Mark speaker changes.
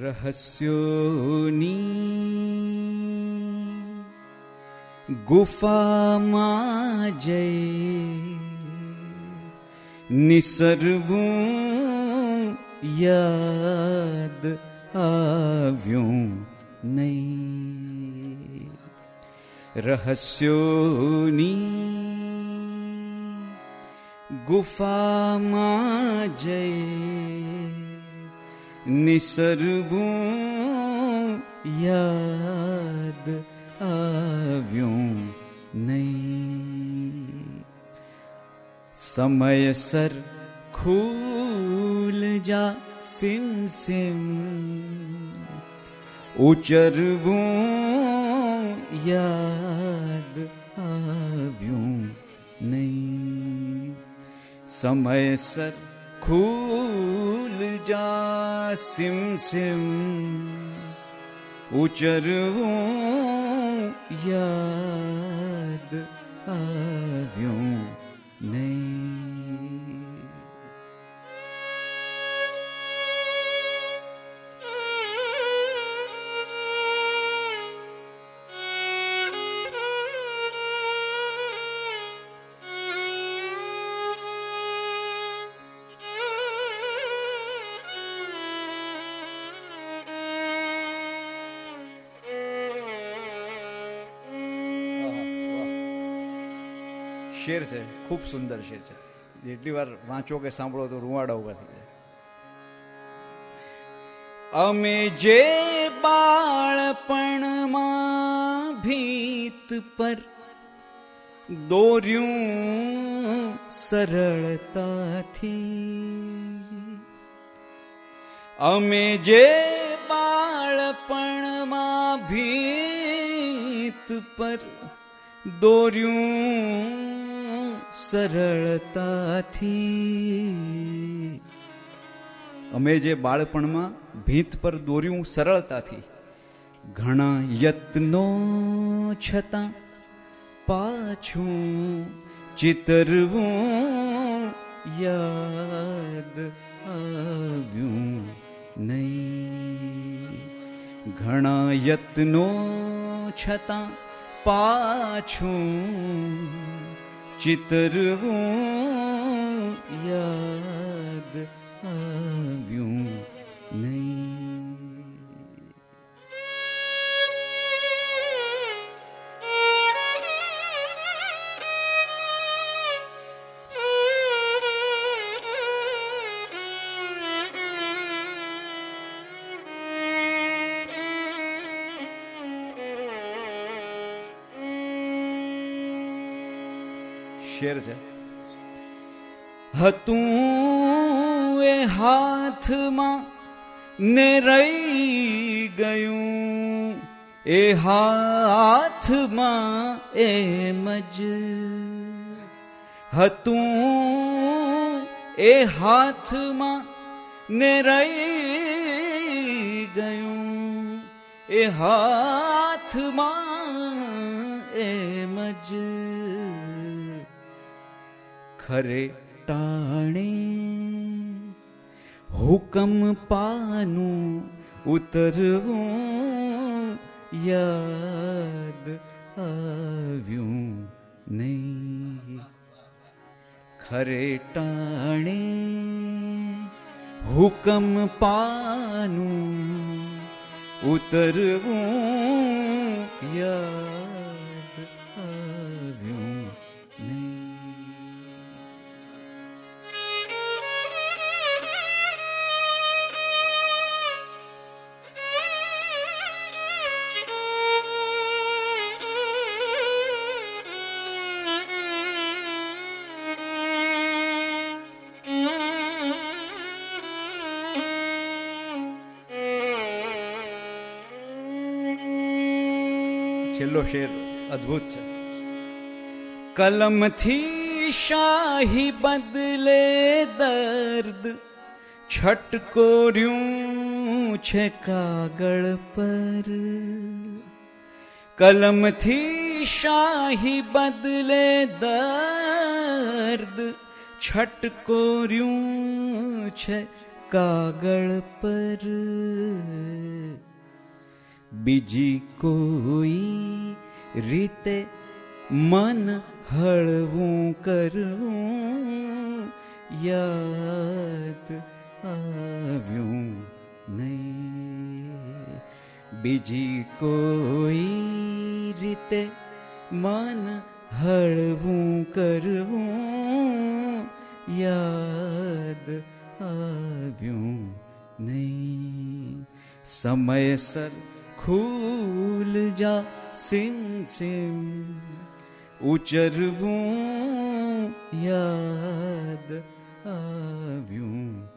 Speaker 1: रहस्योनी। गुफा माजय निसर्वो याद आव्यो नहीं। रहस्योनी। गुफा माजय निसरबू याद आव्यों समय सर खूल जा सिम सिम उचरबू याद आव्यों नहीं। समय सर खूल जा सिम सिम उचरवू याद आव्यूं नहीं। શેર છે ખૂબ સુંદર શેર છે જેટલી વાર વાંચો કે સાંભળો તો રૂવાડા ઉભા થઈ જાય અમે જે બાળપણમાં ભીત પર દોર્યું સરળતાથી અમે જે બાળપણમાં ભીત પર દોર્યું સરળતાથી અમે જે બાળપણમાં ભીત પર દોર્યું સરળતાથી ઘણા યત્નો છતાં પાછું ચિતરવું યાદ આવ્યું નહીં ઘણા યત્નો છતાં પાછું चितरवो या શેર છે હતું એ હાથમાં ને રહી ગયું એ હાથમાં એમ જ હતું એ હાથમાં ને રહી ગયું એ હાથમાં એમ જ ખરે ટાણે હુકમ પાનું ઉતરવું યાદ આવ્યું નહીં ખરે ટાણે હુકમ પાનું ઉતરવું યાદ છેલ્લો શેર અદ્ભુત છે કલમથી શાહી બદલે દર્દ છટકોર્યું છે કાગળ પર કલમથી શાહી બદલે દર્દ છટકોર્યું છે કાગળ પર બીજી કોઈ રીતે મન હળવું કરવું યાદ આવ્યું નહીં બીજી કોઈ રીતે મન હળવું કરવું યાદ આવ્યું નહીં સમયસર खूल जा सिम सिं उचरबू आव्यूं।